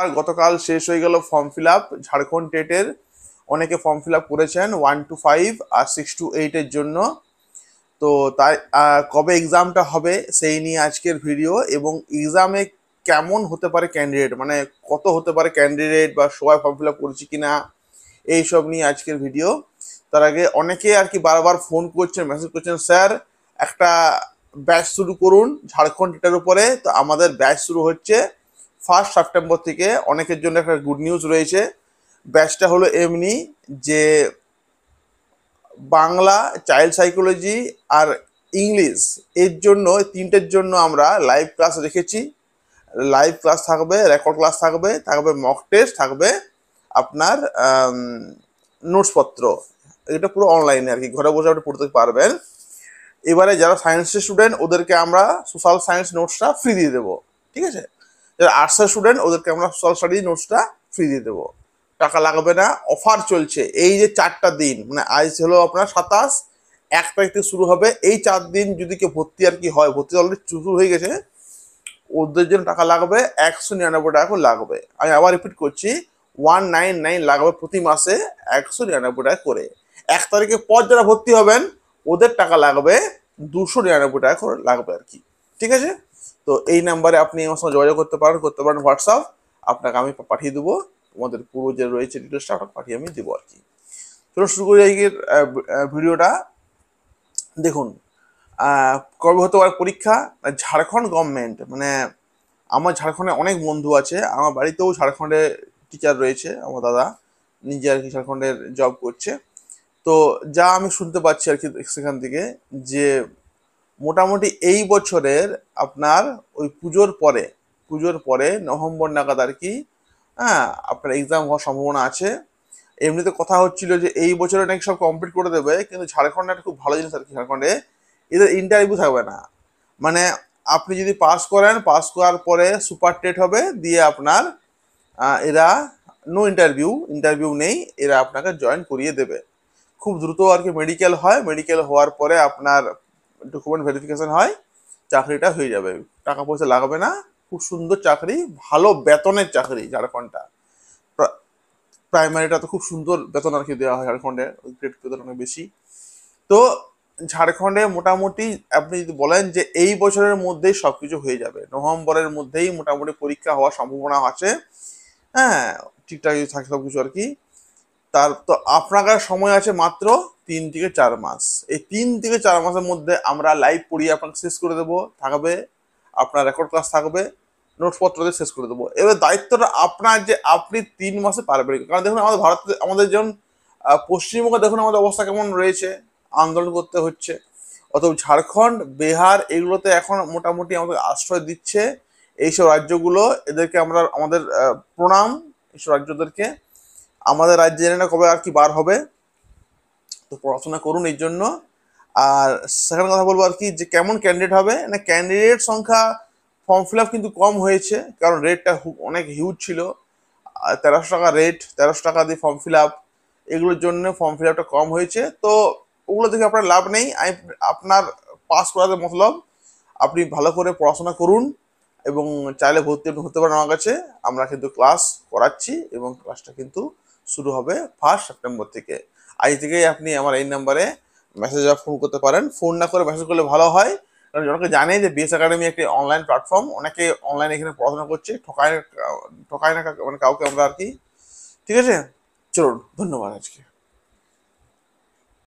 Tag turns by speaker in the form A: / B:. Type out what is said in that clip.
A: আর গতকাল শেষ হয়ে গেল ফর্ম ফিল আপ ঝাড়খণ্ড টেটের অনেকে ফর্ম ফিল আপ করেছেন ওয়ান টু ফাইভ আর সিক্স টু এইটের জন্য। তো তাই কবে এক্সামটা হবে সেই নিয়ে আজকের ভিডিও এবং এক্সামে কেমন হতে পারে ক্যান্ডিডেট মানে কত হতে পারে ক্যান্ডিডেট বা সবাই ফর্ম ফিল আপ করছে কিনা? এইসব নিয়ে আজকের ভিডিও তার আগে অনেকে আর কি বারবার ফোন করছেন মেসেজ করছেন, স্যার, একটা ব্যাচ শুরু করুন ঝাড়খণ্ড টেটের উপরে। তো আমাদের ব্যাচ শুরু হচ্ছে ফার্স্ট সেপ্টেম্বর থেকে অনেকের জন্য একটা গুড নিউজ রয়েছে। ব্যাচটা হলো এমনি যে বাংলা চাইল্ড সাইকোলজি আর ইংলিশ এর জন্য তিনটের জন্য আমরা লাইভ ক্লাস রেখেছি। লাইভ ক্লাস থাকবে রেকর্ড ক্লাস থাকবে থাকবে মক টেস্ট থাকবে আপনার নোটসপত্র এটা পুরো অনলাইনে আর কি, ঘরে বসে আপনি পড়তে পারবেন। এবারে যারা সায়েন্সের স্টুডেন্ট ওদেরকে আমরা সোশ্যাল সায়েন্স নোটসটা ফ্রি দিয়ে দেবো। ঠিক আছে? যারা আর্টসের স্টুডেন্ট ওদেরকে আমরা সোশ্যাল স্টাডি নোটসটা ফ্রি দিয়ে দেবো। টাকা লাগবে না অফার চলছে। এই যে চারটা দিন মানে আজ হলো আপনার সাতাশ, এক তারিখ থেকে শুরু হবে। এই চার দিন যদি কেউ ভর্তি আর কি হয়, ভর্তি অলরেডি শুরু হয়ে গেছে, ওদের জন্য টাকা লাগবে, একশো নিরানব্বই টাকা লাগবে। আমি আবার রিপিট করছি ওয়ান নাইন নাইন লাগবে প্রতি মাসে একশো নিরানব্বই টাকা করে। এক তারিখের পর যারা ভর্তি হবেন, ওদের টাকা লাগবে দুশো নিরানব্বই টাকা করে লাগবে আর কি। ঠিক আছে? তো এই নাম্বারে আপনি আমার সঙ্গে যোগাযোগ করতে পারেন করতে পারেন হোয়াটসঅ্যাপ আপনাকে আমি পাঠিয়ে দেবো। তোমাদের পুরো যে রয়েছে ডিটেলসটা আপনাকে পাঠিয়ে আমি দেবো আর কি চলো শুরু করি আজকের ভিডিওটা। দেখুন কবে হতে পারে পরীক্ষা, ঝাড়খণ্ড গভর্নমেন্ট মানে আমার ঝাড়খণ্ডে অনেক বন্ধু আছে। আমার বাড়িতেও ঝাড়খণ্ডে টিচার রয়েছে, আমার দাদা। নিজে আর কি ঝাড়খণ্ডের জব করছে। তো যা আমি শুনতে পাচ্ছি আর কি সেখান থেকে যে মোটামুটি এই বছরের আপনার ওই পুজোর পরে পুজোর পরে নভেম্বর নাগাদ আর কি হ্যাঁ আপনার এক্সাম হওয়ার সম্ভাবনা আছে। এমনিতে কথা হচ্ছিল যে এই বছরে নাকি সব কমপ্লিট করে দেবে, কিন্তু ঝাড়খণ্ডে একটা খুব ভালো জিনিস আর কি, ঝাড়খণ্ডে এদের ইন্টারভিউ থাকবে না। মানে আপনি যদি পাস করেন পাস করার পরে সুপার টেট হবে, দিয়ে আপনার এরা নো ইন্টারভিউ ইন্টারভিউ নেই, এরা আপনাকে জয়েন করিয়ে দেবে। খুব দ্রুত আর কি মেডিকেল হয় মেডিকেল হওয়ার পরে আপনার ডকুমেন্ট ভেরিফিকেশন হয়, চাকরিটা হয়ে যাবে। টাকা পয়সা লাগবে না, খুব সুন্দর চাকরি, ভালো বেতনের চাকরি, ঝাড়খণ্ডটা। প্রাইমারিটা তো খুব সুন্দর বেতন আর কি দেওয়া হয় ঝাড়খণ্ডে গ্রেড বেতন অনেক বেশি। তো ঝাড়খণ্ডে মোটামুটি আপনি যদি বলেন যে এই বছরের মধ্যেই সব কিছু হয়ে যাবে, নভেম্বরের মধ্যেই মোটামুটি পরীক্ষা হওয়ার সম্ভাবনা আছে হ্যাঁ ঠিকঠাক যদি থাকে সব কিছু আর কি, তার তো আপনার সময় আছে মাত্র তিন থেকে চার মাস। এই তিন থেকে চার মাসের মধ্যে আমরা লাইভ পড়িয়ে আপনাকে শেষ করে দেবো, থাকবে, আপনার রেকর্ড ক্লাস থাকবে নোটসপত্র দিয়ে শেষ করে দেবো। এবার দায়িত্বটা আপনার যে আপনি তিন মাসে পারবেন? কারণ দেখুন, আমাদের ভারত, আমাদের যেমন পশ্চিমবঙ্গে দেখুন, আমাদের অবস্থা কেমন রয়েছে, আন্দোলন করতে হচ্ছে। অত ঝাড়খণ্ড, বিহার, এগুলোতে এখন মোটামুটি আমাদের আশ্রয় দিচ্ছে এইসব রাজ্যগুলো। এদেরকে আমরা, আমাদের প্রণাম এইসব রাজ্যদেরকে। আমাদের রাজ্যে জানি না কবে আর কি বার হবে। তো পড়াশোনা করুন এই জন্য। আর সেখানে কথা বলব আর কি, যে কেমন ক্যান্ডিডেট হবে? না ক্যান্ডিডেট সংখ্যা ফর্ম ফিল আপ কিন্তু কম হয়েছে, কারণ রেটটা অনেক হিউজ ছিল। তেরোশো টাকা রেট তেরোশো টাকা দিয়ে ফর্ম ফিল আপ এগুলোর জন্য ফর্ম ফিল আপটা কম হয়েছে। তো ওগুলো দেখে আপনার লাভ নেই। আপনার পাস করাতে মতলব, আপনি ভালো করে পড়াশোনা করুন এবং চাইলে ভর্তি হতে পারেন আমার কাছে। আমরা কিন্তু ক্লাস করাচ্ছি এবং ক্লাসটা কিন্তু শুরু হবে ফার্স্ট সেপ্টেম্বর থেকে। আজ থেকেই আপনি আমার এই নাম্বারে মেসেজ বা ফোন করতে পারেন। ফোন না করে মেসেজ করলে ভালো হয়। কারণ জনকে জানে যে বিএস একাডেমি একটি অনলাইন প্ল্যাটফর্ম অনেকে অনলাইন এখানে পড়াশোনা করছে, ঠকায় ঠকায় না মানে কাউকে আমরা আর কি। ঠিক আছে? চলুন, ধন্যবাদ আজকে।